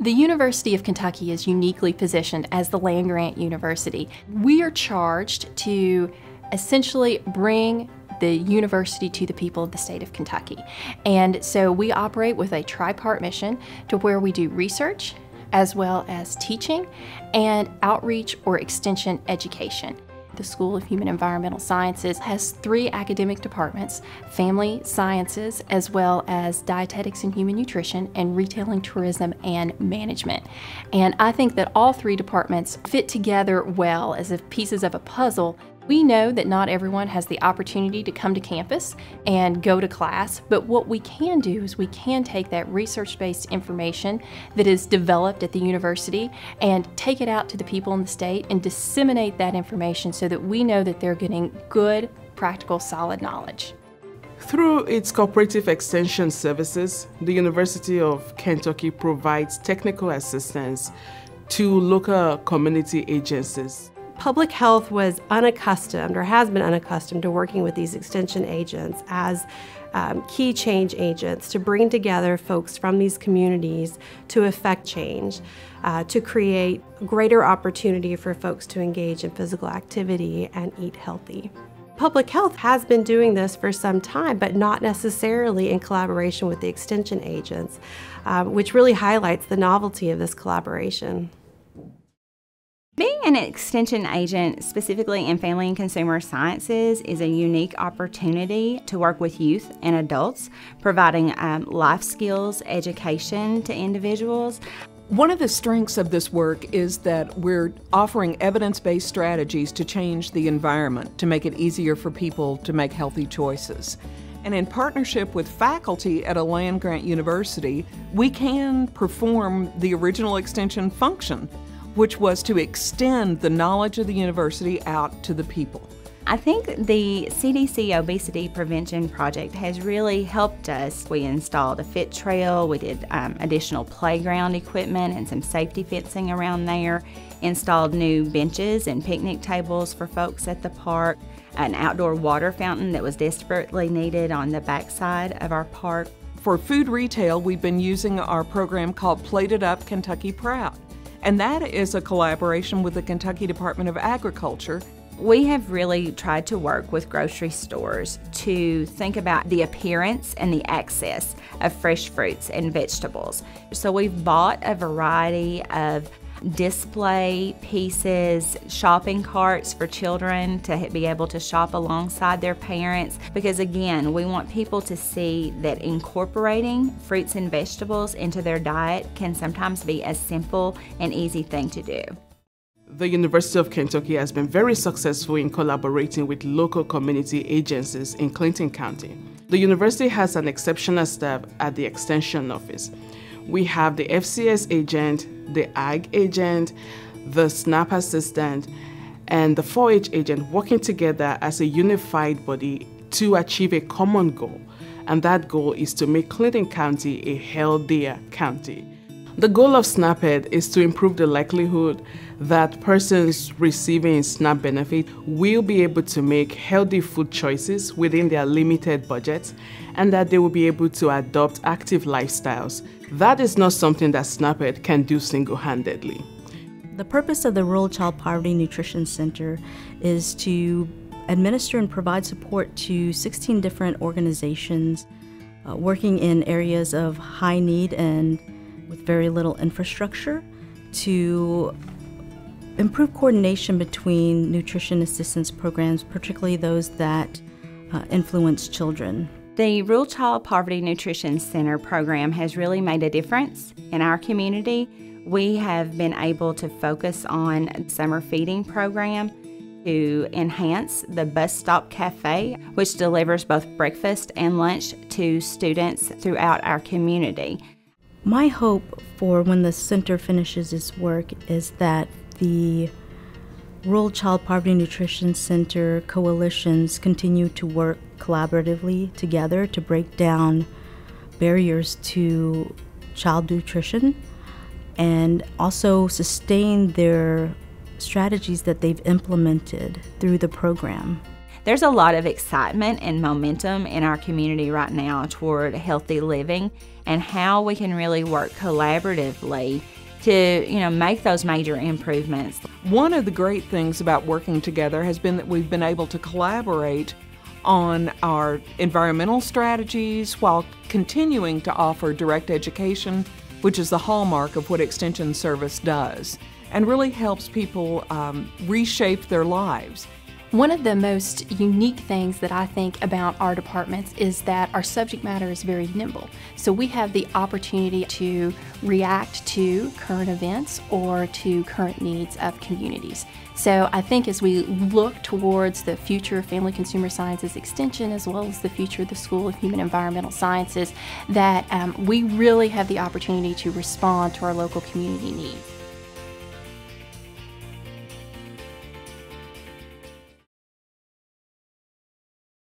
The University of Kentucky is uniquely positioned as the land grant university. We are charged to essentially bring the university to the people of the state of Kentucky. And so we operate with a tripart mission to where we do research as well as teaching and outreach or extension education. The School of Human Environmental Sciences has three academic departments family sciences, as well as dietetics and human nutrition, and retailing, tourism, and management. And I think that all three departments fit together well as if pieces of a puzzle we know that not everyone has the opportunity to come to campus and go to class, but what we can do is we can take that research based information that is developed at the university and take it out to the people in the state and disseminate that information so that we know that they're getting good, practical, solid knowledge. Through its cooperative extension services, the University of Kentucky provides technical assistance to local community agencies public health was unaccustomed or has been unaccustomed to working with these extension agents as um, key change agents to bring together folks from these communities to effect change, uh, to create greater opportunity for folks to engage in physical activity and eat healthy. Public health has been doing this for some time, but not necessarily in collaboration with the extension agents, um, which really highlights the novelty of this collaboration. Being an extension agent, specifically in family and consumer sciences, is a unique opportunity to work with youth and adults, providing um, life skills education to individuals. One of the strengths of this work is that we're offering evidence based strategies to change the environment to make it easier for people to make healthy choices. And in partnership with faculty at a land grant university, we can perform the original extension function which was to extend the knowledge of the university out to the people. I think the CDC Obesity Prevention Project has really helped us. We installed a fit trail, we did um, additional playground equipment and some safety fencing around there, installed new benches and picnic tables for folks at the park, an outdoor water fountain that was desperately needed on the backside of our park. For food retail, we've been using our program called Plate It Up Kentucky Proud. And that is a collaboration with the Kentucky Department of Agriculture. We have really tried to work with grocery stores to think about the appearance and the access of fresh fruits and vegetables. So we've bought a variety of display pieces, shopping carts for children to be able to shop alongside their parents. Because again, we want people to see that incorporating fruits and vegetables into their diet can sometimes be a simple and easy thing to do. The University of Kentucky has been very successful in collaborating with local community agencies in Clinton County. The university has an exceptional staff at the Extension Office we have the FCS agent, the AG agent, the SNAP assistant, and the 4 H agent working together as a unified body to achieve a common goal. And that goal is to make Clinton County a healthier county. The goal of SNAP-Ed is to improve the likelihood that persons receiving SNAP benefit will be able to make healthy food choices within their limited budgets and that they will be able to adopt active lifestyles. That is not something that SNAP-Ed can do single-handedly. The purpose of the Rural Child Poverty Nutrition Center is to administer and provide support to 16 different organizations uh, working in areas of high need and with very little infrastructure to improve coordination between nutrition assistance programs, particularly those that uh, influence children. The Rural Child Poverty Nutrition Center program has really made a difference in our community. We have been able to focus on summer feeding program to enhance the Bus Stop Cafe, which delivers both breakfast and lunch to students throughout our community. My hope for when the center finishes its work is that the Rural Child Poverty Nutrition Center coalitions continue to work collaboratively together to break down barriers to child nutrition and also sustain their strategies that they've implemented through the program. There's a lot of excitement and momentum in our community right now toward healthy living and how we can really work collaboratively to you know make those major improvements. One of the great things about working together has been that we've been able to collaborate on our environmental strategies while continuing to offer direct education, which is the hallmark of what Extension Service does, and really helps people um, reshape their lives. One of the most unique things that I think about our departments is that our subject matter is very nimble. So we have the opportunity to react to current events or to current needs of communities. So I think as we look towards the future of Family Consumer Sciences Extension as well as the future of the School of Human Environmental Sciences, that um, we really have the opportunity to respond to our local community needs.